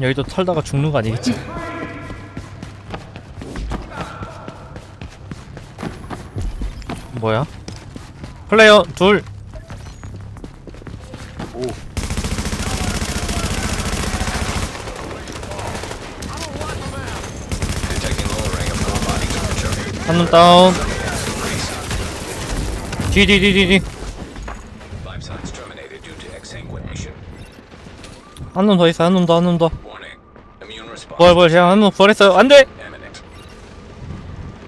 여기도 털다가 죽는 거 아니겠지? 뭐야? 플레이어 둘 오한놈 다운 뒤뒤뒤뒤뒤 Life signs terminated due to exsanguination. 한놈더 있어 한놈더한놈더 부활 부활 제가 한놈 부활했어요 안돼 imminent.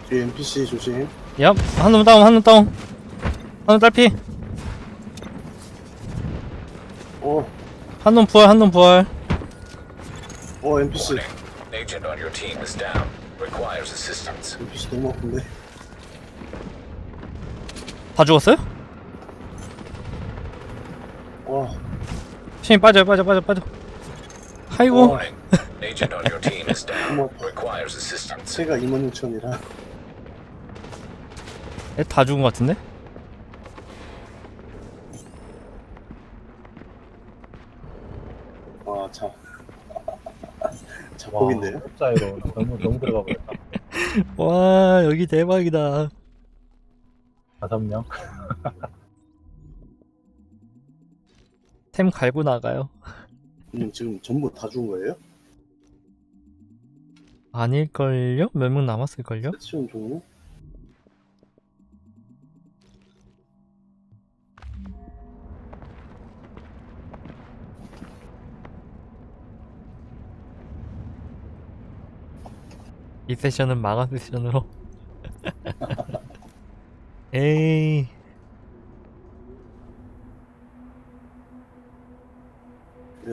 뒤에 NPC 조심 얍 한 놈 다운 한놈 다운 한놈 딸피 어, 한놈 부활 한놈 부활 어 NPC Warning. Agent on your team is down. Requires assistance. NPC 너무 아픈데 다 죽었어요? 와 신이 빠져요 빠져 빠져 빠져 아이고 assistance. 체가 26,000이라 애다 죽은 것 같은데? 와 자 자폭인데요? 사이로 너무 너무 들어가 버렸다. 와 여기 대박이다 다섯 명. 템 갈고 나가요 음, 지금 전부 다 죽은 거예요? 아닐걸요? 몇 명 남았을걸요? 세션 종류? 이 세션은 마감 세션으로 에이